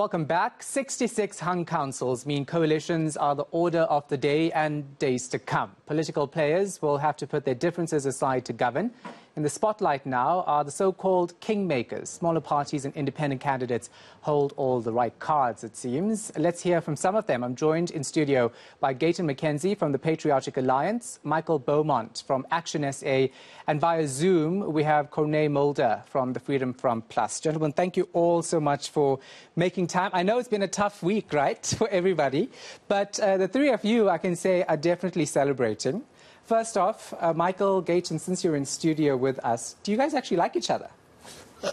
Welcome back. 66 hung councils mean coalitions are the order of the day and days to come. Political players will have to put their differences aside to govern. In the spotlight now are the so-called kingmakers. Smaller parties and independent candidates hold all the right cards, it seems. Let's hear from some of them. I'm joined in studio by Gayton McKenzie from the Patriotic Alliance, Michael Beaumont from Action SA, and via Zoom we have Corne Mulder from the Freedom Front Plus. Gentlemen, thank you all so much for making time. I know it's been a tough week, right, for everybody, but uh, the three of you, I can say, are definitely celebrating. First off, uh, Michael Gayton, since you're in studio with us, do you guys actually like each other?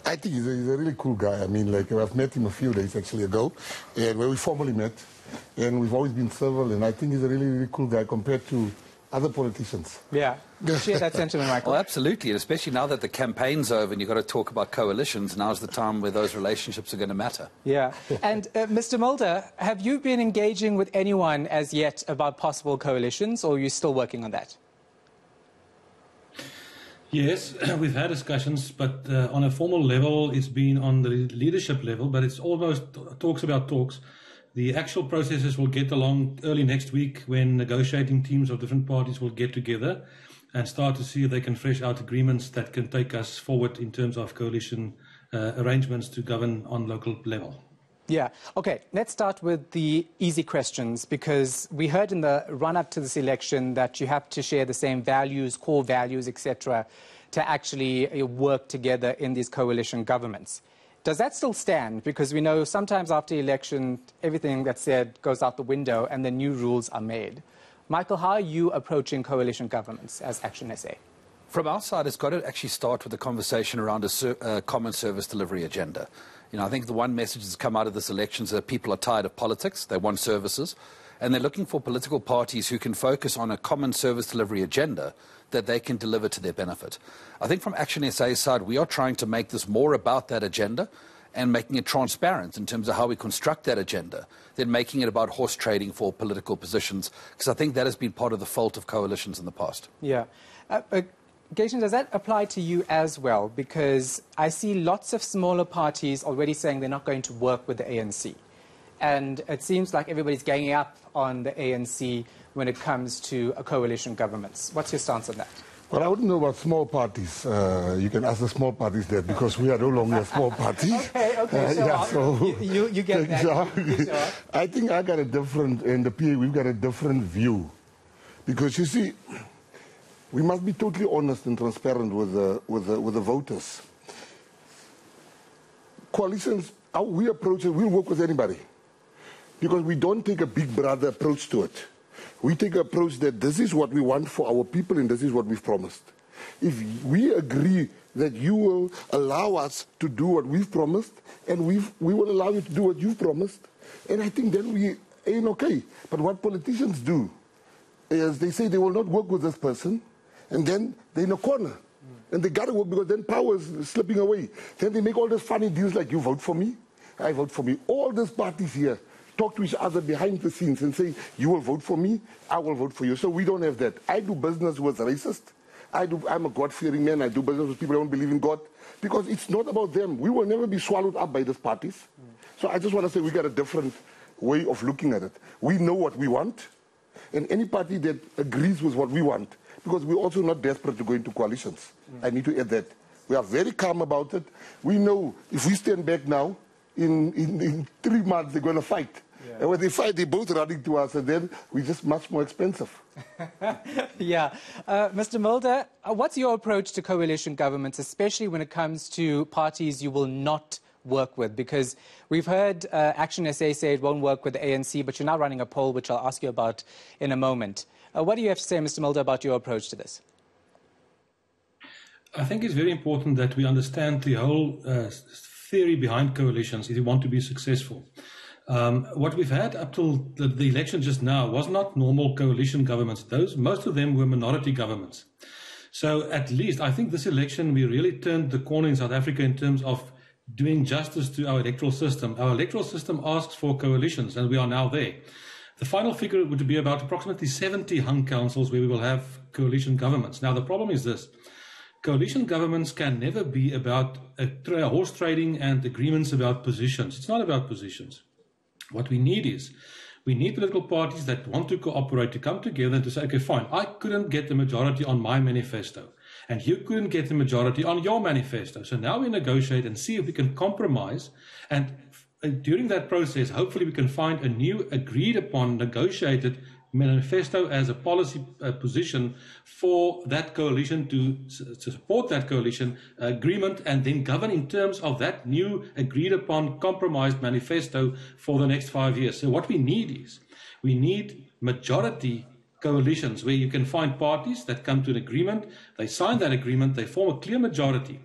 I think he's a, he's a, really cool guy. I mean, like, I've met him a few days actually ago, and where we formally met, and we've always been civil, and I think he's a really, really cool guy compared to other politicians. Yeah. Share that sentiment, Michael. Well, absolutely, and especially now that the campaign's over and you've got to talk about coalitions, now's the time where those relationships are going to matter. Yeah. And uh, Mr. Mulder, have you been engaging with anyone as yet about possible coalitions, or are you still working on that? Yes, we've had discussions, but uh, on a formal level, it's been on the leadership level, but it's almost talks about talks. The actual processes will get along early next week when negotiating teams of different parties will get together and start to see if they can fresh out agreements that can take us forward in terms of coalition uh, arrangements to govern on local level. Yeah. Okay. Let's start with the easy questions because we heard in the run up to this election that you have to share the same values, core values, etc., to actually uh, work together in these coalition governments. Does that still stand? Because we know sometimes after election, everything that's said goes out the window and the new rules are made. Michael, how are you approaching coalition governments as Action SA? From our side, it's got to actually start with a conversation around a uh, common service delivery agenda. You know, I think the one message that's come out of this election is that people are tired of politics. They want services. And they're looking for political parties who can focus on a common service delivery agenda that they can deliver to their benefit. I think from Action SA's side, we are trying to make this more about that agenda and making it transparent in terms of how we construct that agenda than making it about horse trading for political positions, because I think that has been part of the fault of coalitions in the past. Yeah. Uh, uh, Gayton, does that apply to you as well? Because I see lots of smaller parties already saying they're not going to work with the ANC. And it seems like everybody's ganging up on the ANC when it comes to a coalition governments. What's your stance on that? Well, I wouldn't know about small parties. Uh, you can ask the small parties there because we are no longer a small party. okay, okay, uh, yeah, so you, you, you get that. I think I got a different, in the PA, we've got a different view. Because you see, we must be totally honest and transparent with the, with the, with the voters. Coalitions, how we approach it, we'll work with anybody. Because we don't take a big brother approach to it. We take an approach that this is what we want for our people and this is what we've promised. If we agree that you will allow us to do what we've promised and we've, we will allow you to do what you've promised, and I think then we ain't okay. But what politicians do is they say they will not work with this person, and then they're in a corner. And they got to work because then power is slipping away. Then they make all these funny deals like, you vote for me, I vote for me. All these parties here talk to each other behind the scenes and say, you will vote for me, I will vote for you. So we don't have that. I do business with racists. I do, I'm a God-fearing man. I do business with people who don't believe in God. Because it's not about them. We will never be swallowed up by these parties. So I just want to say we got a different way of looking at it. We know what we want. And any party that agrees with what we want because we're also not desperate to go into coalitions. Mm. I need to add that. We are very calm about it. We know if we stand back now, in, in, in three months they're going to fight. Yeah. And when they fight, they're both running to us, and then we're just much more expensive. yeah. Uh, Mr. Mulder, uh, what's your approach to coalition governments, especially when it comes to parties you will not work with? Because we've heard uh, Action SA say it won't work with the ANC, but you're now running a poll, which I'll ask you about in a moment. Uh, what do you have to say, Mr. Mulder, about your approach to this? I think it's very important that we understand the whole uh, theory behind coalitions if you want to be successful. Um, what we've had up till the, the, election just now was not normal coalition governments. Those most of them were minority governments. So at least I think this election we really turned the corner in South Africa in terms of doing justice to our electoral system. Our electoral system asks for coalitions, and we are now there. The final figure would be about approximately 70 hung councils where we will have coalition governments. Now, the problem is this. coalition governments can never be about tra- horse trading and agreements about positions. It's not about positions. What we need is we need political parties that want to cooperate to come together and to say, okay, fine, I couldn't get the majority on my manifesto, and you couldn't get the majority on your manifesto. So now we negotiate and see if we can compromise. And during that process, hopefully, we can find a new agreed upon, negotiated manifesto as a policy uh, position for that coalition to, to support that coalition agreement and then govern in terms of that new agreed upon compromised manifesto for the next five years. So what we need is we need majority coalitions where you can find parties that come to an agreement, they sign that agreement, they form a clear majority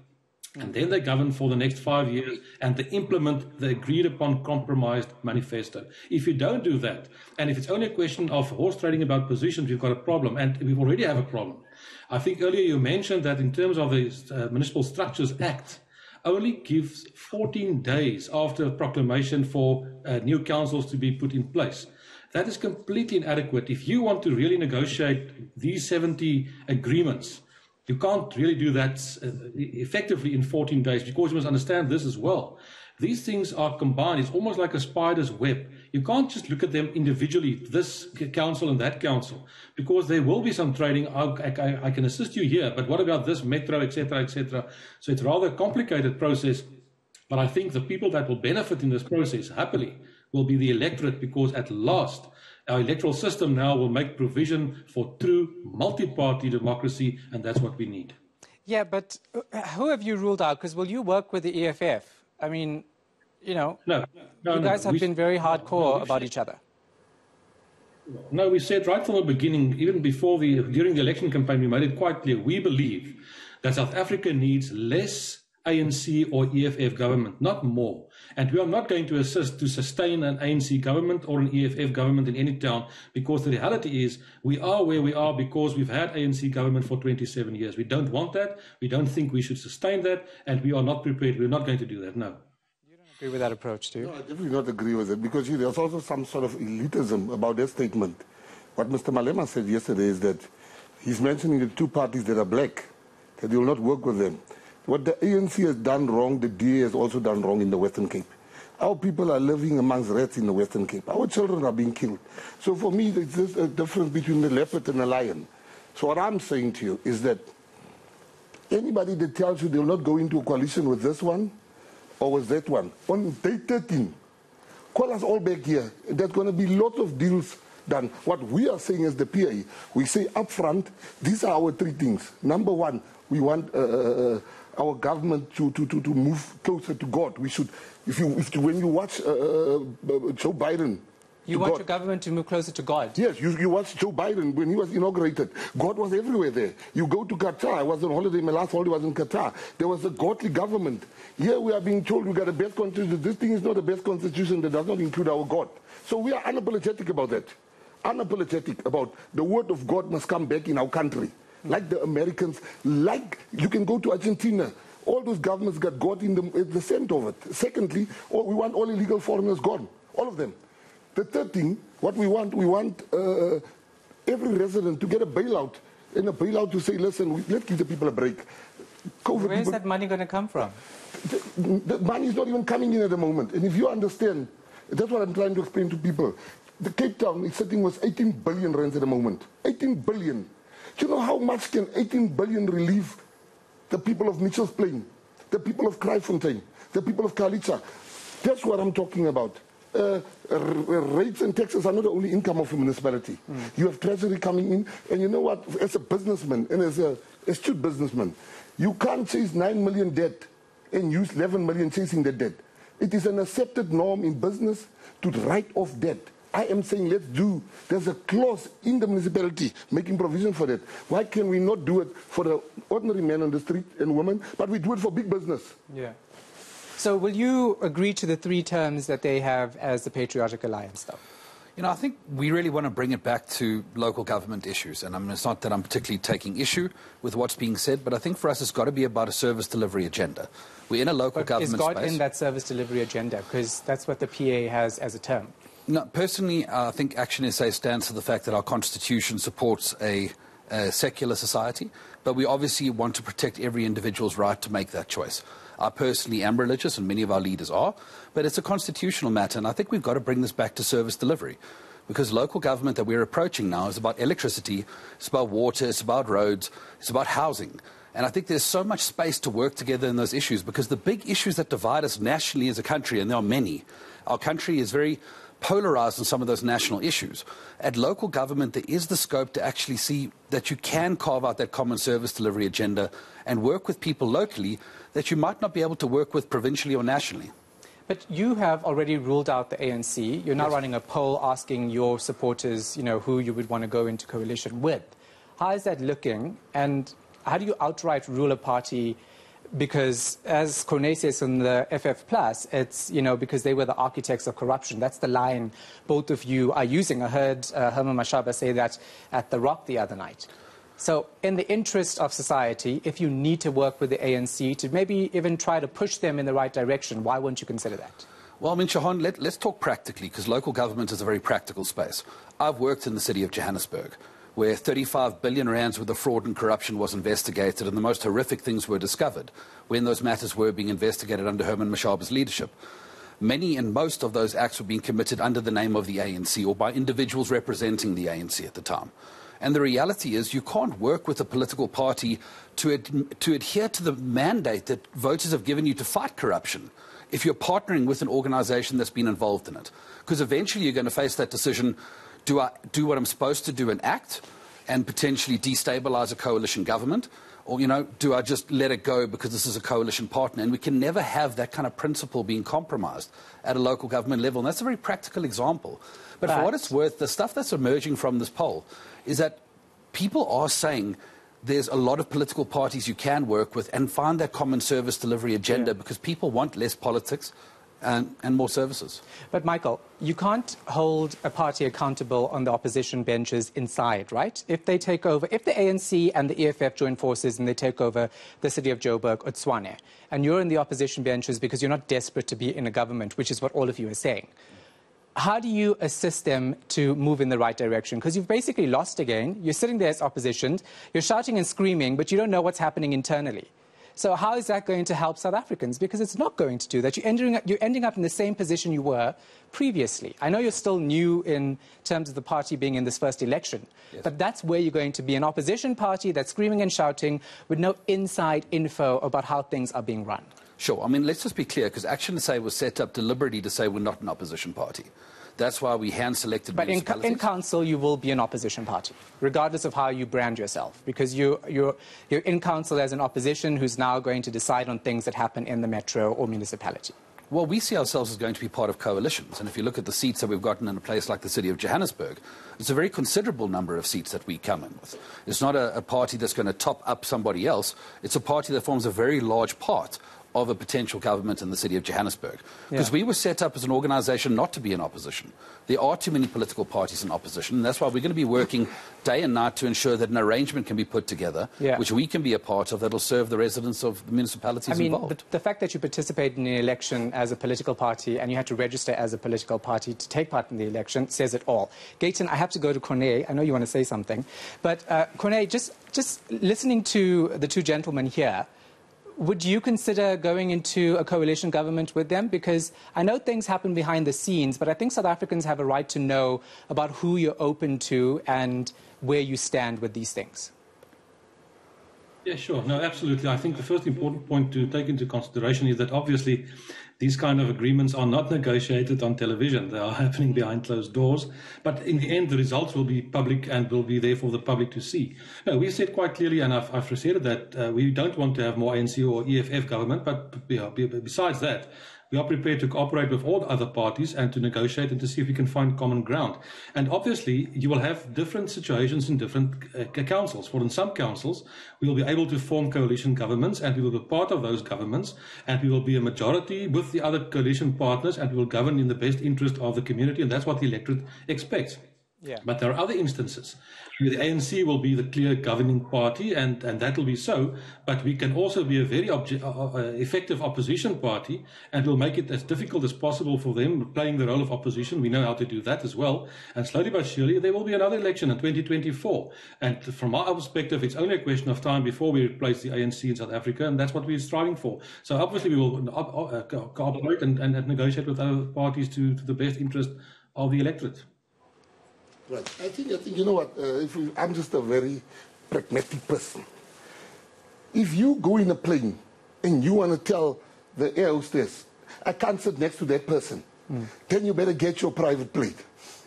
and then they govern for the next five years and they implement the agreed upon compromised manifesto. If you don't do that, and if it's only a question of horse trading about positions, we've got a problem, and we already have a problem. I think earlier you mentioned that in terms of the uh, Municipal Structures Act, only gives 14 days after proclamation for uh, new councils to be put in place. That is completely inadequate. If you want to really negotiate these 70 agreements, you can't really do that uh, effectively in 14 days because you must understand this as well. These things are combined. It's almost like a spider's web. You can't just look at them individually, this council and that council, because there will be some trading. I, I, I can assist you here, but what about this metro, etc., etc. So it's a rather complicated process. But I think the people that will benefit in this process happily will be the electorate because at last our electoral system now will make provision for true multi-party democracy, and that's what we need. Yeah, but uh, who have you ruled out? Because will you work with the EFF? I mean, you know, no, no, you no, guys have we, been very hardcore no, about said, each other. No, we said right from the beginning, even before the during the election campaign, we made it quite clear. We believe that South Africa needs less ANC or EFF government, not more. And we are not going to assist to sustain an ANC government or an EFF government in any town because the reality is we are where we are because we've had ANC government for 27 years. We don't want that. We don't think we should sustain that. And we are not prepared. We're not going to do that. No. You don't agree with that approach, do you? No, I definitely not agree with it because you, there's also some sort of elitism about that statement. What Mr. Malema said yesterday is that he's mentioning the two parties that are black, that he will not work with them. What the ANC has done wrong, the DA has also done wrong in the Western Cape. Our people are living amongst rats in the Western Cape. Our children are being killed. So for me, there's a difference between the leopard and the lion. So what I'm saying to you is that anybody that tells you they'll not go into a coalition with this one or with that one, on day 13, call us all back here. There's going to be lots of deals done. What we are saying as the PA, we say up front, these are our three things. Number one, we want... Uh, uh, our government to, to, to, to move closer to God. We should, if you, if when you watch uh, uh, Joe Biden, you want God. your government to move closer to God? Yes, you, you watch Joe Biden when he was inaugurated. God was everywhere there. You go to Qatar. I was on holiday, my last holiday was in Qatar. There was a godly government. Here we are being told we got the best constitution. This thing is not the best constitution that does not include our God. So we are unapologetic about that. Unapologetic about the word of God must come back in our country like the Americans, like you can go to Argentina. All those governments got God in the, the center of it. Secondly, we want all illegal foreigners gone, all of them. The third thing, what we want, we want uh, every resident to get a bailout, and a bailout to say, listen, we, let's give the people a break. COVID Where's people, that money going to come from? The, the money is not even coming in at the moment. And if you understand, that's what I'm trying to explain to people. The Cape Town is sitting with 18 billion rand at the moment. 18 billion. Do you know how much can 18 billion relieve the people of Mitchell's Plain, the people of Kraaifontein, the people of Khayelitsha? That's what I'm talking about. Uh, rates and taxes are not the only income of a municipality. Mm. You have treasury coming in, and you know what? As a businessman and as a astute businessman, you can't chase 9 million debt and use 11 million chasing the debt. It is an accepted norm in business to write off debt. I am saying let's do. There's a clause in the municipality making provision for that. Why can we not do it for the ordinary man on the street and women, but we do it for big business? Yeah. So will you agree to the three terms that they have as the Patriotic Alliance, though? You know, I think we really want to bring it back to local government issues. And I mean, it's not that I'm particularly taking issue with what's being said, but I think for us it's got to be about a service delivery agenda. We're in a local but government is God space. in that service delivery agenda? Because that's what the PA has as a term. No, personally, I think Action SA stands for the fact that our constitution supports a a secular society, but we obviously want to protect every individual's right to make that choice. I personally am religious, and many of our leaders are, but it's a constitutional matter, and I think we've got to bring this back to service delivery. Because local government that we're approaching now is about electricity, it's about water, it's about roads, it's about housing. And I think there's so much space to work together in those issues because the big issues that divide us nationally as a country, and there are many, our country is very polarized on some of those national issues. At local government, there is the scope to actually see that you can carve out that common service delivery agenda and work with people locally that you might not be able to work with provincially or nationally. But you have already ruled out the ANC. You're now yes. running a poll asking your supporters, you know, who you would want to go into coalition with. How is that looking? And how do you outright rule a party because as Corne and the FF Plus, it's, you know, because they were the architects of corruption. That's the line both of you are using. I heard uh, Herman Mashaba say that at The Rock the other night. So in the interest of society, if you need to work with the ANC to maybe even try to push them in the right direction, why wouldn't you consider that? Well, I mean, Shahan, let, us talk practically, because local government is a very practical space. I've worked in the city of Johannesburg where 35 billion rands worth of fraud and corruption was investigated and the most horrific things were discovered when those matters were being investigated under Herman Mashaba's leadership. Many and most of those acts were being committed under the name of the ANC or by individuals representing the ANC at the time. And the reality is, you can't work with a political party to, ad- to adhere to the mandate that voters have given you to fight corruption if you're partnering with an organization that's been involved in it. Because eventually you're going to face that decision do I do what I'm supposed to do and act and potentially destabilize a coalition government? Or, you know, do I just let it go because this is a coalition partner? And we can never have that kind of principle being compromised at a local government level. And that's a very practical example. But, but for what it's worth, the stuff that's emerging from this poll is that people are saying there's a lot of political parties you can work with and find that common service delivery agenda yeah. because people want less politics and, and, more services. But, Michael, you can't hold a party accountable on the opposition benches inside, right? If they take over, if the ANC and the EFF join forces and they take over the city of Joburg or Tshwane, and you're in the opposition benches because you're not desperate to be in a government, which is what all of you are saying, how do you assist them to move in the right direction? Because you've basically lost again. You're sitting there as opposition, you're shouting and screaming, but you don't know what's happening internally. So how is that going to help South Africans? Because it's not going to do that. You're ending, up, you're ending up in the same position you were previously. I know you're still new in terms of the party being in this first election, yes. but that's where you're going to be an opposition party that's screaming and shouting with no inside info about how things are being run. Sure. I mean, let's just be clear, because Action SA was set up deliberately to say we're not an opposition party. That's why we hand selected But in, in, council, you will be an opposition party, regardless of how you brand yourself, because you, you're, you're in council as an opposition who's now going to decide on things that happen in the metro or municipality. Well, we see ourselves as going to be part of coalitions. And if you look at the seats that we've gotten in a place like the city of Johannesburg, it's a very considerable number of seats that we come in with. It's not a, a party that's going to top up somebody else. It's a party that forms a very large part of a potential government in the city of Johannesburg. Because yeah. we were set up as an organization not to be in opposition. There are too many political parties in opposition, and that's why we're going to be working day and night to ensure that an arrangement can be put together, yeah. which we can be a part of, that will serve the residents of the municipalities I mean, involved. The, the fact that you participated in the election as a political party and you had to register as a political party to take part in the election says it all. Gayton, I have to go to Corne. I know you want to say something. But, uh, Corne, just, just listening to the two gentlemen here, would you consider going into a coalition government with them? Because I know things happen behind the scenes, but I think South Africans have a right to know about who you're open to and where you stand with these things. Yeah, sure. No, absolutely. I think the first important point to take into consideration is that obviously these kind of agreements are not negotiated on television. They are happening behind closed doors. But in the end, the results will be public and will be there for the public to see. No, we said quite clearly, and I've, I've that uh, we don't want to have more ANC or EFF government. But yeah, besides that, we are prepared to cooperate with all other parties and to negotiate and to see if we can find common ground. And obviously, you will have different situations in different uh, councils. For in some councils, we will be able to form coalition governments and we will be part of those governments and we will be a majority with the other coalition partners and we will govern in the best interest of the community. And that's what the electorate expects. Yeah. But there are other instances where the ANC will be the clear governing party, and, and that will be so. But we can also be a very obje- uh, uh, effective opposition party, and we'll make it as difficult as possible for them playing the role of opposition. We know how to do that as well. And slowly but surely, there will be another election in 2024. And from our perspective, it's only a question of time before we replace the ANC in South Africa, and that's what we're striving for. So obviously, we will uh, co- cooperate and, and, and negotiate with other parties to, to the best interest of the electorate. Right. I think, I think you know what? Uh, if we, I'm just a very pragmatic person. If you go in a plane and you want to tell the air hostess, I can't sit next to that person, then you better get your private plane.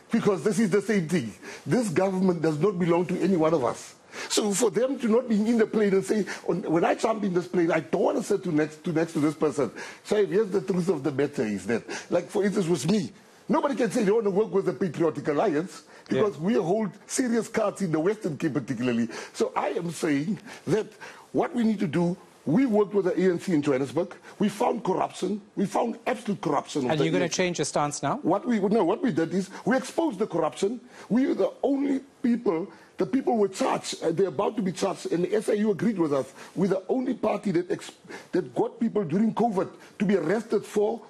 Because this is the same thing. This government does not belong to any one of us. So for them to not be in the plane and say, when I jump in this plane, I don't want to sit to next to next to this person. So here's the truth of the matter is that, like for instance with me, nobody can say they want to work with the Patriotic Alliance because we hold serious cards in the Western Cape particularly. So I am saying that what we need to do, we worked with the ANC in Johannesburg. We found corruption. We found absolute corruption. And you're going ANC. to change your stance now? What we no, what we did is we exposed the corruption. We were the only people. The people were charged. Uh, they're about to be charged, and the SIU agreed with us. We're the only party that ex- that got people during COVID to be arrested for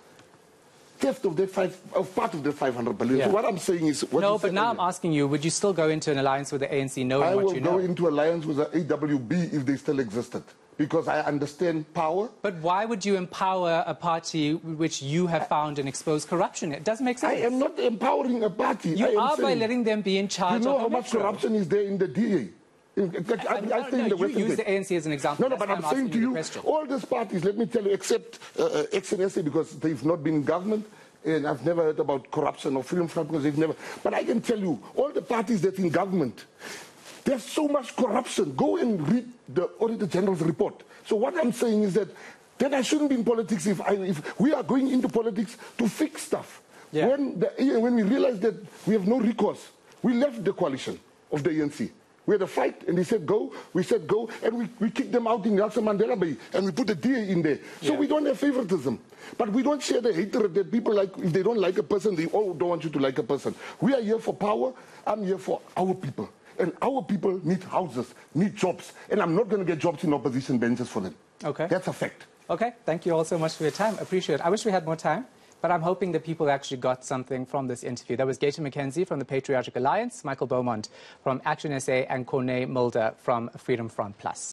theft of five of part of the 500 billion. Yeah. So what I'm saying is, what No, but now I'm asking you, would you still go into an alliance with the ANC knowing I what will you go into alliance with the AWB if they still existed, because I understand power. But why would you empower a party which you have found and exposed corruption? It doesn't make sense. I am not empowering a party. you I are by letting them be in charge. You know of how much corruption is there in the DA? In- I, I, No, I stay no, the you Western use the ANC as an example. No, no, That's but why I'm, saying to you, all these parties, let me tell you, except uh, uh, Action SA, because they've not been in government, and I've never heard about corruption or freedom front because they've never. But I can tell you, all the parties that in government, there's so much corruption. Go and read the Auditor General's report. So what I'm saying is that then I shouldn't be in politics if, I, if we are going into politics to fix stuff. Yeah. When, the, when we realized that we have no recourse, we left the coalition of the ANC. We had a fight, and they said go. We said go, and we, we kicked them out in Nelson Mandela Bay, and we put the DA in there. So Yeah. we don't have favoritism. But we don't share the hatred that people like. If they don't like a person, they all don't want you to like a person. We are here for power. I'm here for our people. And our people need houses, need jobs. And I'm not going to get jobs in opposition benches for them. Okay. That's a fact. Okay, thank you all so much for your time. Appreciate it. I wish we had more time, but I'm hoping that people actually got something from this interview. That was Gayton McKenzie from the Patriotic Alliance, Michael Beaumont from Action SA, and Corne Mulder from Freedom Front Plus.